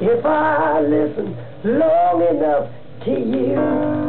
if I listen long enough to you.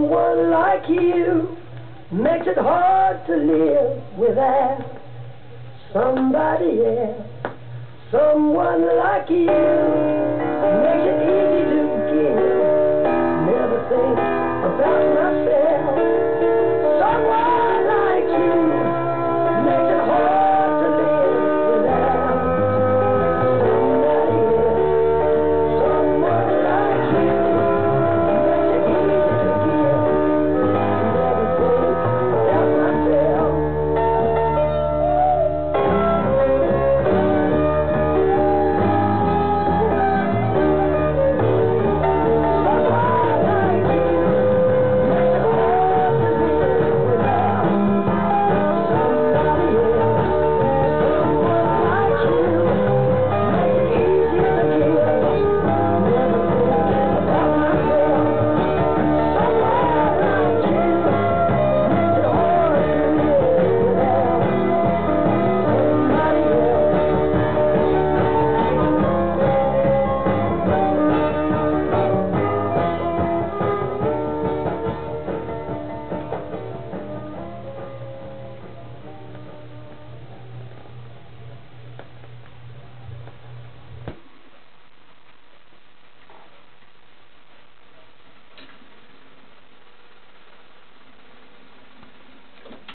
someone like you makes it hard to live without somebody else. Someone like you makes it